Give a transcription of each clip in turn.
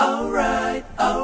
Alright, alright.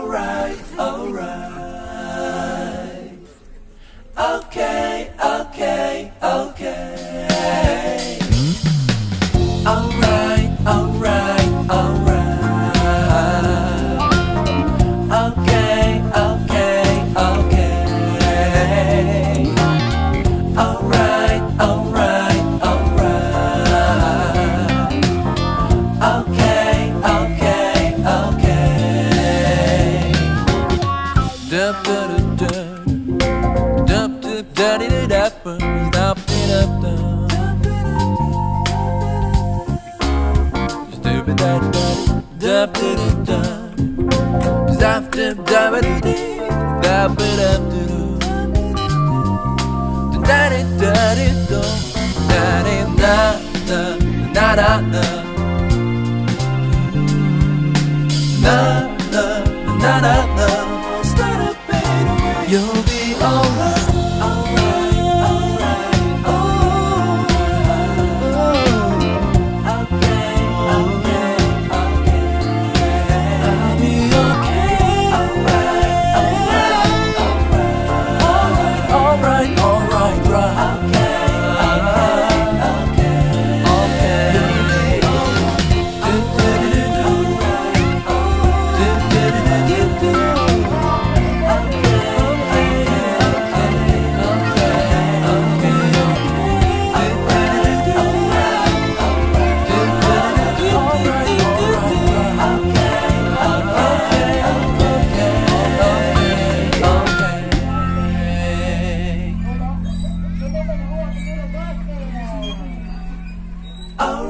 dap dip dap a dee dee dap a dap doo doo da da da da da da da da da Oh.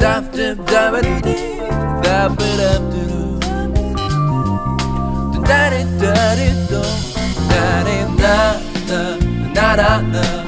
zap zap zap zap zap da da da da da da da da da da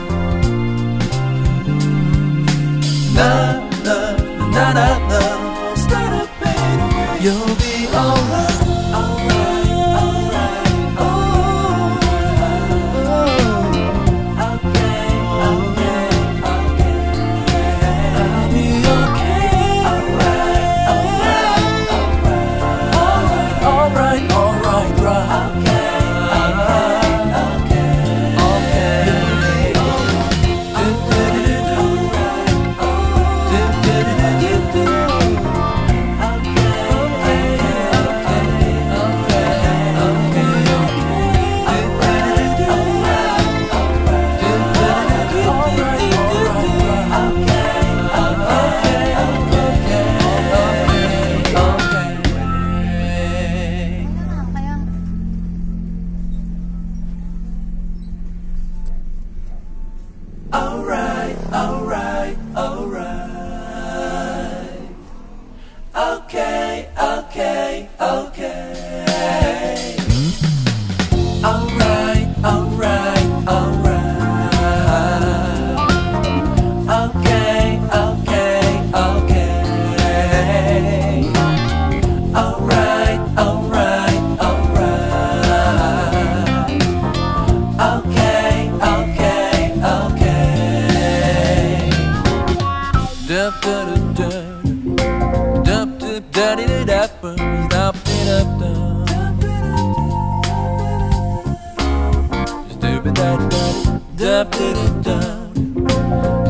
da da da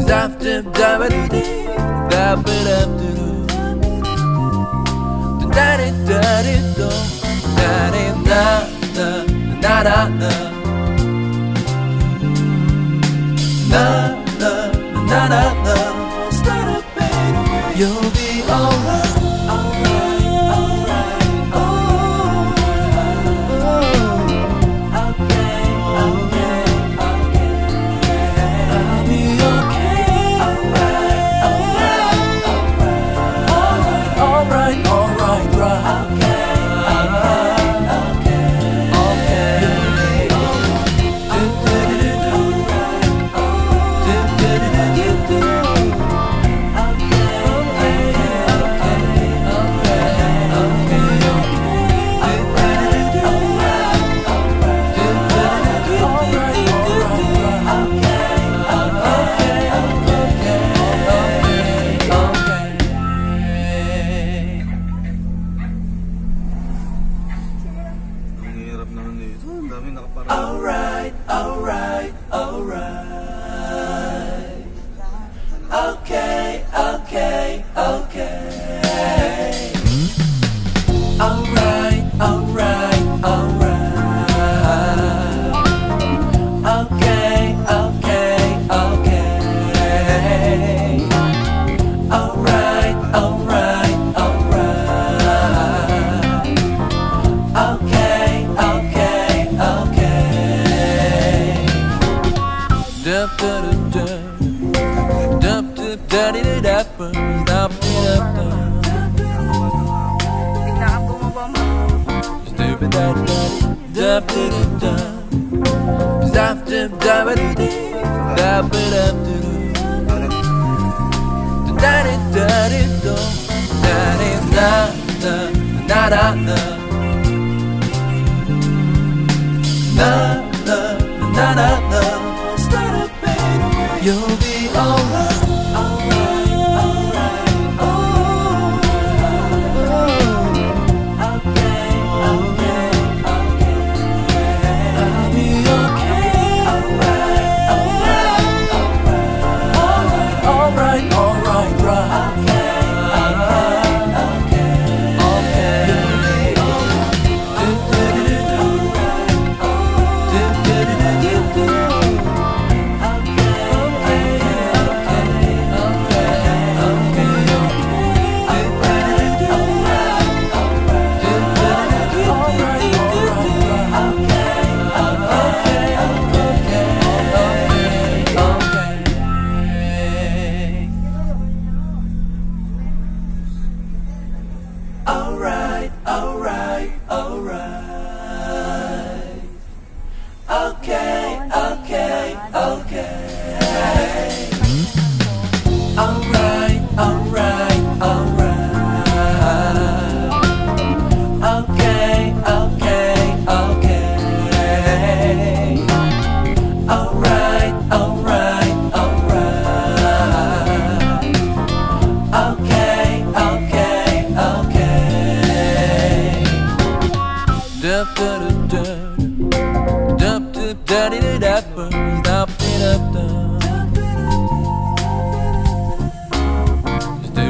da da da da da da da da da da da da da da You'll be alright.